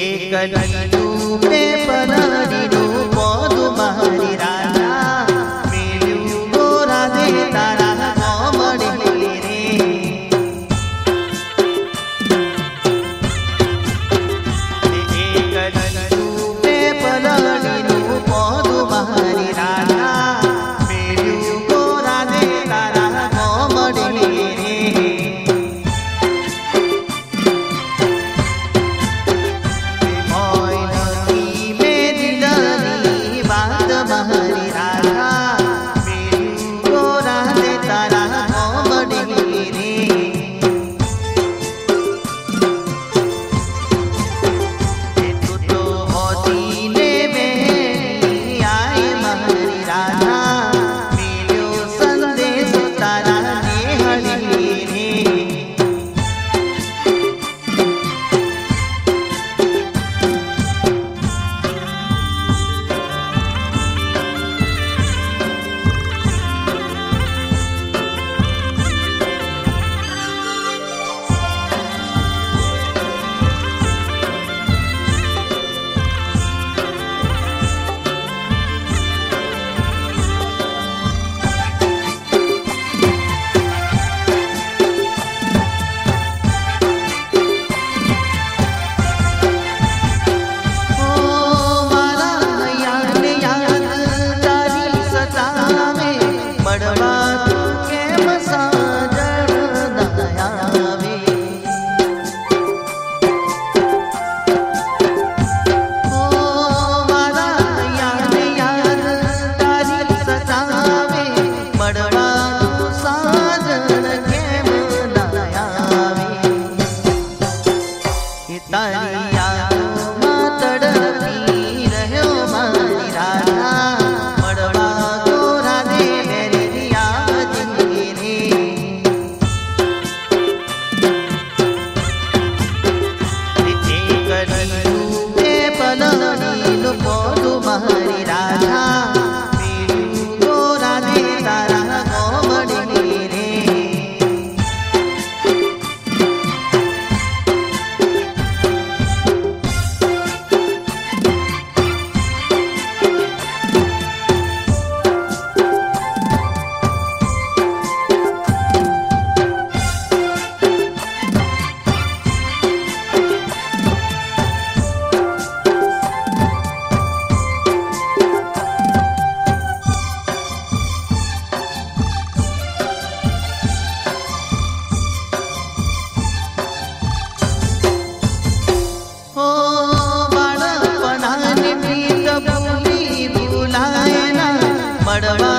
एक लड्डू पे बना। பாடலாம்